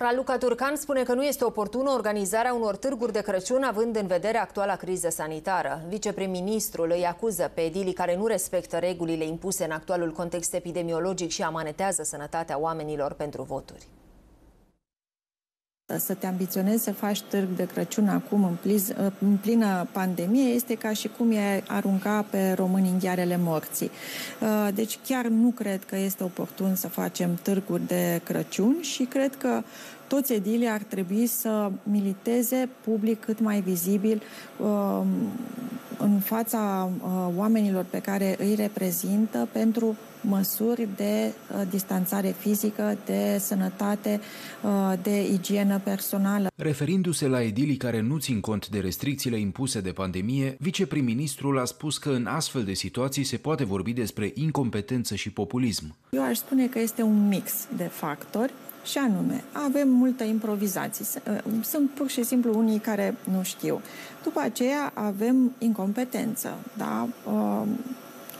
Raluca Turcan spune că nu este oportună organizarea unor târguri de Crăciun având în vedere actuala criză sanitară. Viceprim-ministrul îi acuză pe edilii care nu respectă regulile impuse în actualul context epidemiologic și amanetează sănătatea oamenilor pentru voturi. Să te ambiționezi să faci târg de Crăciun acum în, pliz, în plină pandemie este ca și cum e arunca pe români în ghearele morții. Uh, deci chiar nu cred că este oportun să facem târguri de Crăciun și cred că toți edilii ar trebui să militeze public cât mai vizibil uh, în fața uh, oamenilor pe care îi reprezintă pentru măsuri de uh, distanțare fizică, de sănătate, uh, de igienă personală. Referindu-se la edilii care nu țin cont de restricțiile impuse de pandemie, viceprim-ministrul a spus că în astfel de situații se poate vorbi despre incompetență și populism. Eu aș spune că este un mix de factori și anume, avem multă improvizație. Sunt pur și simplu unii care nu știu. După aceea avem incompetență, da?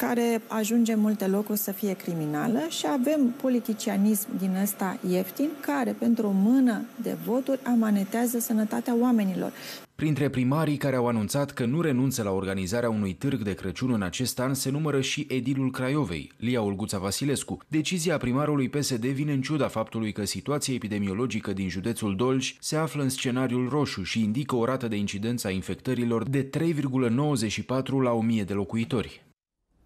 Care ajunge în multe locuri să fie criminală și avem politicianism din ăsta ieftin care pentru o mână de voturi amanetează sănătatea oamenilor. Printre primarii care au anunțat că nu renunță la organizarea unui târg de Crăciun în acest an se numără și edilul Craiovei, Lia Olguța Vasilescu. Decizia primarului PSD vine în ciuda faptului că situația epidemiologică din județul Dolj se află în scenariul roșu și indică o rată de incidență a infectărilor de 3,94 la 1000 de locuitori.